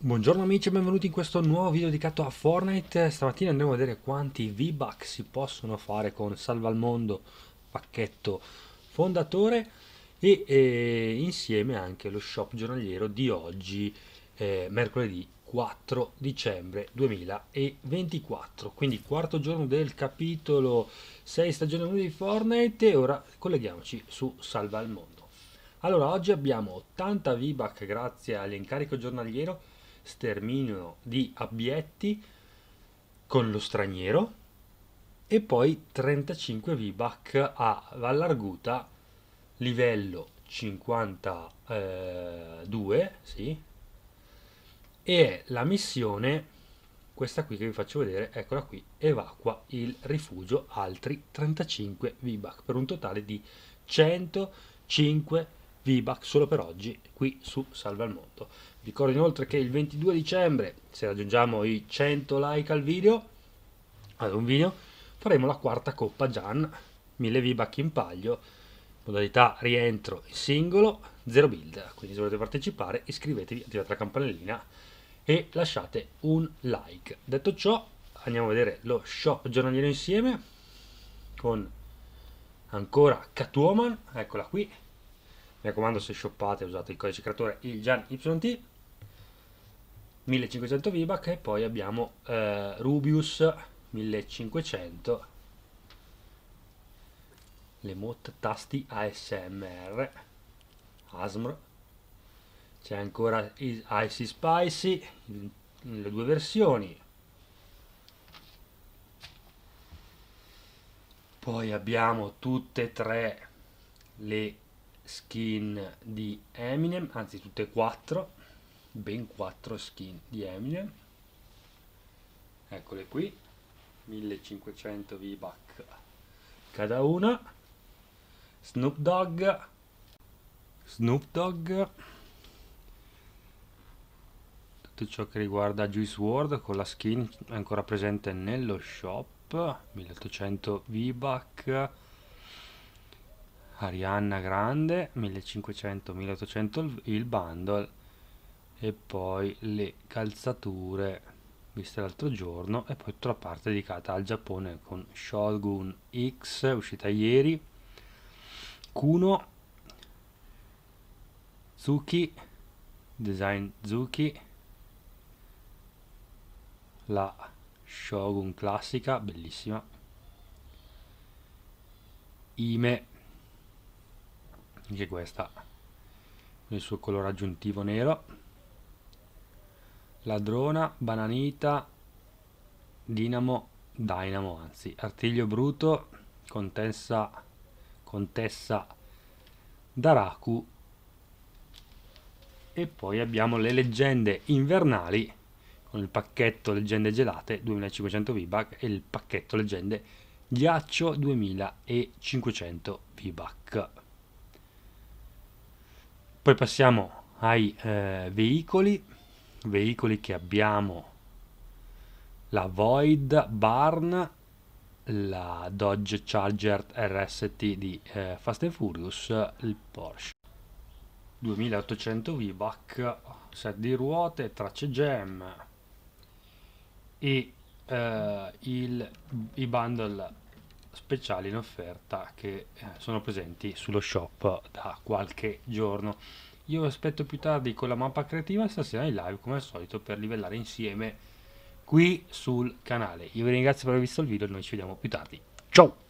Buongiorno amici e benvenuti in questo nuovo video dedicato a Fortnite. Stamattina andremo a vedere quanti V-Bucks si possono fare con Salva al Mondo pacchetto fondatore e eh, insieme anche lo shop giornaliero di oggi, eh, mercoledì 4 dicembre 2024. Quindi quarto giorno del capitolo 6 stagione 1 di Fortnite e ora colleghiamoci su Salva al Mondo. Allora, oggi abbiamo 80 V-Buck grazie all'incarico giornaliero sterminio di abietti con lo straniero e poi 35 VBAC a Vallarguta livello 52 sì. E la missione questa qui che vi faccio vedere eccola qui evacua il rifugio altri 35 VBAC per un totale di 105 VBAC solo per oggi qui su Salva il Mondo Ricordo inoltre che il 22 dicembre, se raggiungiamo i 100 like al video, ad un video, faremo la quarta Coppa Gian, 1000 V-Buck in paglio, modalità rientro in singolo, 0 build. Quindi se volete partecipare iscrivetevi, attivate la campanellina e lasciate un like. Detto ciò, andiamo a vedere lo shop giornaliero insieme con ancora Catwoman, eccola qui. Mi raccomando se shoppate usate il codice creatore il Gian YT 1500 VBAC e poi abbiamo eh, Rubius 1500 le mod tasti ASMR ASMR. C'è ancora Icy Spicy le due versioni. Poi abbiamo tutte e tre le skin di Eminem anzi tutte e quattro ben 4 skin di Eminem. Eccole qui 1500 V-Buck. Cada una. Snoop Dogg. Snoop Dogg. Tutto ciò che riguarda Juice WRLD con la skin ancora presente nello shop 1800 V-Buck Arianna Grande 1500 1800 il bundle e poi le calzature viste l'altro giorno e poi tutta la parte dedicata al Giappone con Shogun X uscita ieri Kuno Zuki design Zuki la Shogun classica bellissima Ime anche questa. Nel suo colore aggiuntivo nero. Ladrona, Bananita, Dinamo, Dynamo, anzi, Artiglio Bruto, Contessa, Contessa Daraku. E poi abbiamo le leggende invernali con il pacchetto leggende gelate 2500 VBAC e il pacchetto leggende ghiaccio 2500 VBAC. Poi passiamo ai eh, veicoli. Veicoli che abbiamo. La Void Barn, la Dodge Charger RST di eh, Fast and Furious, il Porsche. 2800 VBAC, set di ruote, tracce gem e eh, il, i bundle speciali in offerta che eh, sono presenti sullo shop da qualche giorno. Io aspetto più tardi con la mappa creativa stasera in live come al solito per livellare insieme qui sul canale. Io vi ringrazio per aver visto il video e noi ci vediamo più tardi. Ciao!